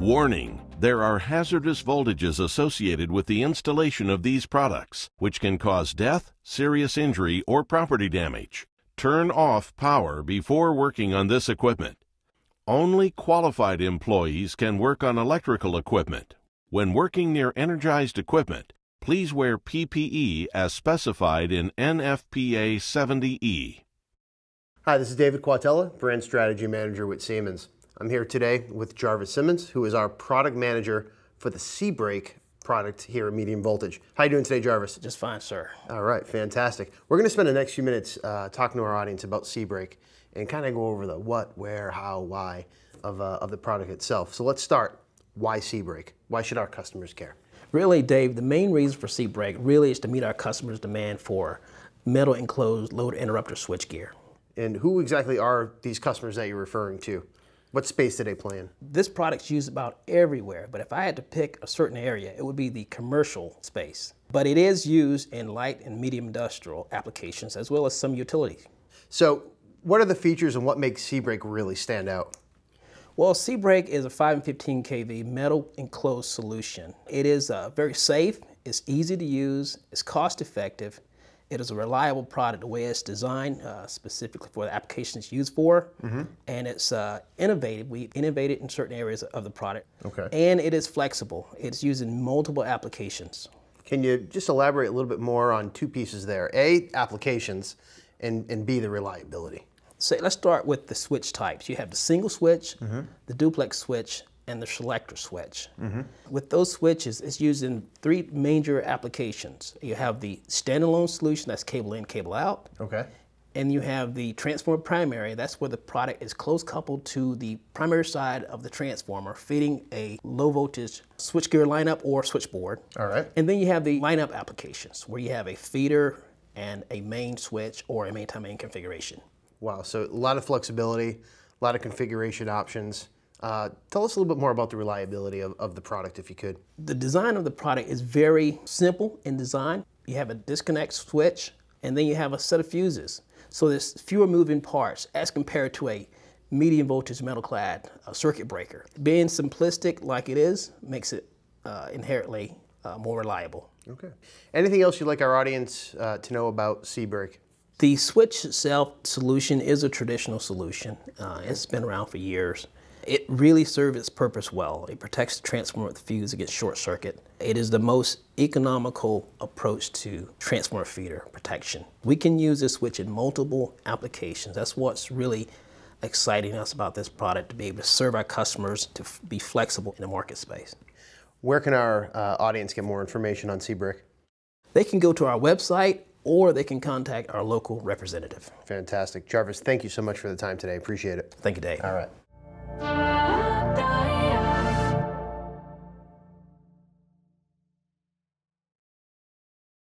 Warning there are hazardous voltages associated with the installation of these products, which can cause death, serious injury, or property damage. Turn off power before working on this equipment. Only qualified employees can work on electrical equipment. When working near energized equipment, please wear PPE as specified in NFPA 70E. Hi, this is David Quatella, Brand Strategy Manager with Siemens. I'm here today with Jarvis Simmons, who is our product manager for the SIEBREAK product here at Medium Voltage. How you doing today, Jarvis? Just fine, sir. All right, fantastic. We're going to spend the next few minutes uh, talking to our audience about SIEBREAK and kind of go over the what, where, how, why of, uh, of the product itself. So let's start. Why SIEBREAK? Why should our customers care? Really, Dave, the main reason for SIEBREAK really is to meet our customers' demand for metal enclosed load interrupter switchgear. And who exactly are these customers that you're referring to? What space do they play in? This product's used about everywhere, but if I had to pick a certain area, it would be the commercial space. But it is used in light and medium industrial applications as well as some utilities. So, what are the features and what makes SIEBREAK really stand out? Well, SIEBREAK is a 5 and 15 kV metal enclosed solution. It is uh, very safe, it's easy to use, it's cost effective, it is a reliable product the way it's designed, uh, specifically for the application it's used for, mm-hmm. and it's uh, innovative. We innovated in certain areas of the product. Okay. And it is flexible. It's used in multiple applications. Can you just elaborate a little bit more on two pieces there? A, applications, and, and B, the reliability. So let's start with the switch types. You have the single switch, mm-hmm. the duplex switch, and the selector switch. Mm-hmm. With those switches, it's used in three major applications. You have the standalone solution, that's cable in, cable out. Okay. And you have the transformer primary, that's where the product is close coupled to the primary side of the transformer, feeding a low voltage switchgear lineup or switchboard. All right. And then you have the lineup applications, where you have a feeder and a main switch or a main time main configuration. Wow, so a lot of flexibility, a lot of configuration options. Uh, tell us a little bit more about the reliability of, of the product, if you could. The design of the product is very simple in design. You have a disconnect switch, and then you have a set of fuses. So there's fewer moving parts as compared to a medium voltage metal clad uh, circuit breaker. Being simplistic like it is makes it uh, inherently uh, more reliable. Okay. Anything else you'd like our audience uh, to know about SIEBREAK? The switch itself solution is a traditional solution. Uh, it's been around for years. It really serves its purpose well. It protects the transformer with fuse against short circuit. It is the most economical approach to transformer feeder protection. We can use this switch in multiple applications. That's what's really exciting us about this product, to be able to serve our customers, to be flexible in the market space. Where can our uh, audience get more information on SIEBREAK? They can go to our website or they can contact our local representative. Fantastic. Jarvis, thank you so much for the time today. Appreciate it. Thank you, Dave. All right.